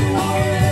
tomorrow.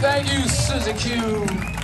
Thank you, Suzy Q.